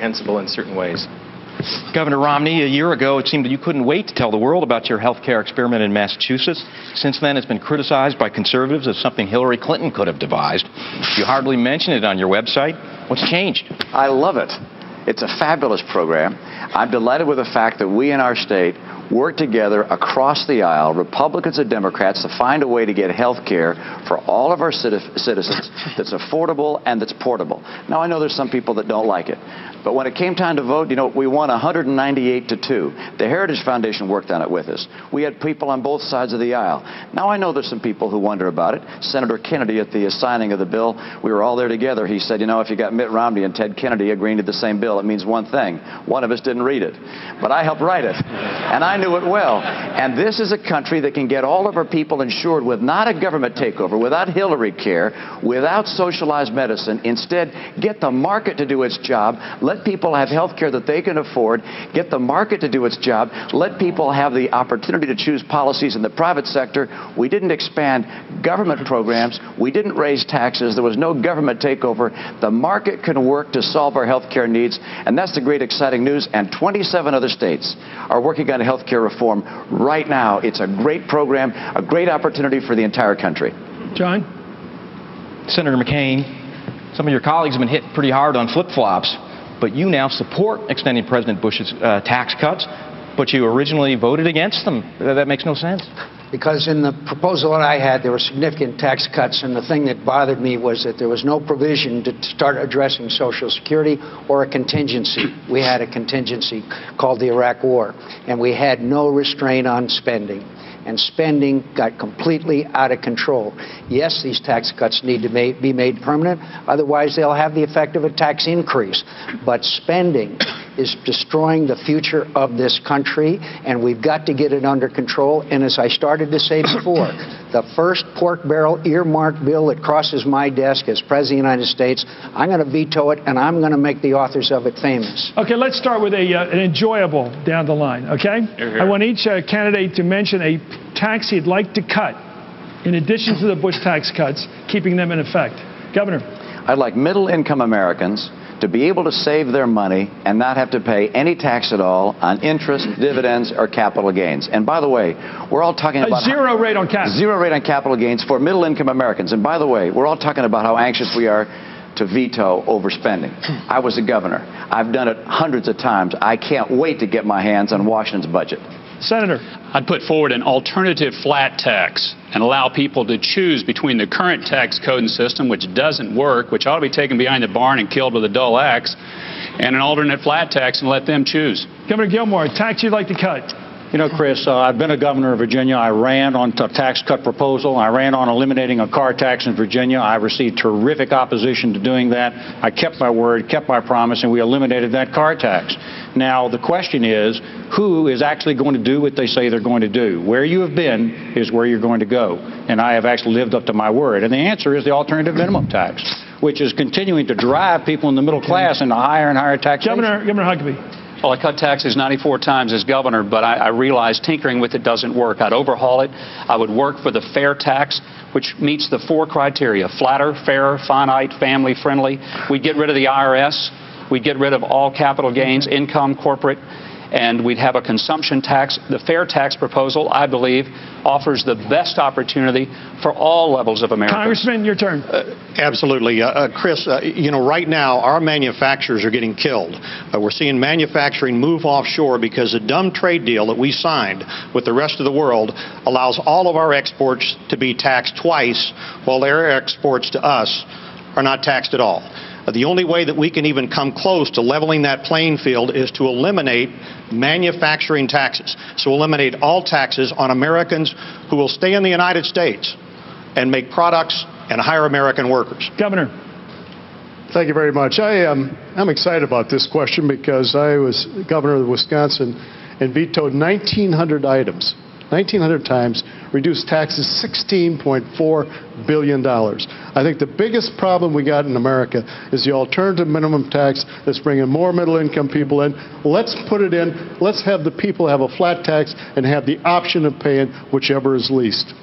reprehensible in certain ways. Governor Romney, a year ago, it seemed that you couldn't wait to tell the world about your health care experiment in Massachusetts. Since then, it's been criticized by conservatives as something Hillary Clinton could have devised. You hardly mention it on your website. What's changed? I love it. It's a fabulous program. I'm delighted with the fact that we in our state work together across the aisle, Republicans and Democrats, to find a way to get health care for all of our citizens that's affordable and that's portable. Now, I know there's some people that don't like it. But when it came time to vote, you know, we won 198 to 2. The Heritage Foundation worked on it with us. We had people on both sides of the aisle. Now I know there's some people who wonder about it. Senator Kennedy at the signing of the bill, we were all there together. He said, you know, if you got Mitt Romney and Ted Kennedy agreeing to the same bill, it means one thing. One of us didn't read it. But I helped write it. And I knew it well. And this is a country that can get all of our people insured with not a government takeover, without Hillary care, without socialized medicine. Instead, get the market to do its job. Let people have health care that they can afford. Get the market to do its job. Let people have the opportunity to choose policies in the private sector. We didn't expand government programs. We didn't raise taxes. There was no government takeover. The market can work to solve our health care needs. And that's the great exciting news. And 27 other states are working on health care reform right now. It's a great program, a great opportunity for the entire country. John? Senator McCain, some of your colleagues have been hit pretty hard on flip flops but you now support extending President Bush's uh, tax cuts, but you originally voted against them. That makes no sense. Because in the proposal that I had, there were significant tax cuts, and the thing that bothered me was that there was no provision to start addressing Social Security or a contingency. We had a contingency called the Iraq War, and we had no restraint on spending and spending got completely out of control. Yes, these tax cuts need to be made permanent, otherwise, they'll have the effect of a tax increase. But spending is destroying the future of this country, and we've got to get it under control. And as I started to say before, the first pork barrel earmark bill that crosses my desk as President of the United States, I'm going to veto it, and I'm going to make the authors of it famous. Okay, let's start with a, uh, an enjoyable down the line, okay? Hear, hear. I want each uh, candidate to mention a tax he'd like to cut in addition to the Bush tax cuts, keeping them in effect. Governor. I'd like middle income Americans to be able to save their money and not have to pay any tax at all on interest, dividends, or capital gains. And by the way, we're all talking about a zero rate on capital. Zero rate on capital gains for middle income Americans. And by the way, we're all talking about how anxious we are to veto overspending. I was a governor. I've done it hundreds of times. I can't wait to get my hands on Washington's budget. Senator. I'd put forward an alternative flat tax and allow people to choose between the current tax code and system, which doesn't work, which ought to be taken behind the barn and killed with a dull axe, and an alternate flat tax and let them choose. Governor Gilmore, tax you'd like to cut? You know, Chris, uh, I've been a governor of Virginia. I ran on a tax cut proposal. I ran on eliminating a car tax in Virginia. I received terrific opposition to doing that. I kept my word, kept my promise, and we eliminated that car tax. Now, the question is, who is actually going to do what they say they're going to do? Where you have been is where you're going to go. And I have actually lived up to my word. And the answer is the alternative minimum tax, which is continuing to drive people in the middle class into higher and higher taxation. Governor, Governor Huckabee. Well, I cut taxes 94 times as governor, but I, I realized tinkering with it doesn't work. I'd overhaul it. I would work for the fair tax, which meets the four criteria flatter, fairer, finite, family friendly. We'd get rid of the IRS. We'd get rid of all capital gains, income, corporate and we'd have a consumption tax. The fair tax proposal, I believe, offers the best opportunity for all levels of America. Congressman, your turn. Uh, absolutely. Uh, uh, Chris, uh, you know, right now our manufacturers are getting killed. Uh, we're seeing manufacturing move offshore because the dumb trade deal that we signed with the rest of the world allows all of our exports to be taxed twice while their exports to us are not taxed at all. Uh, the only way that we can even come close to leveling that playing field is to eliminate manufacturing taxes. So eliminate all taxes on Americans who will stay in the United States and make products and hire American workers. Governor. Thank you very much. I am I'm excited about this question because I was governor of Wisconsin and vetoed 1,900 items 1,900 times, reduced taxes $16.4 billion. I think the biggest problem we got in America is the alternative minimum tax that's bringing more middle income people in. Let's put it in. Let's have the people have a flat tax and have the option of paying whichever is least.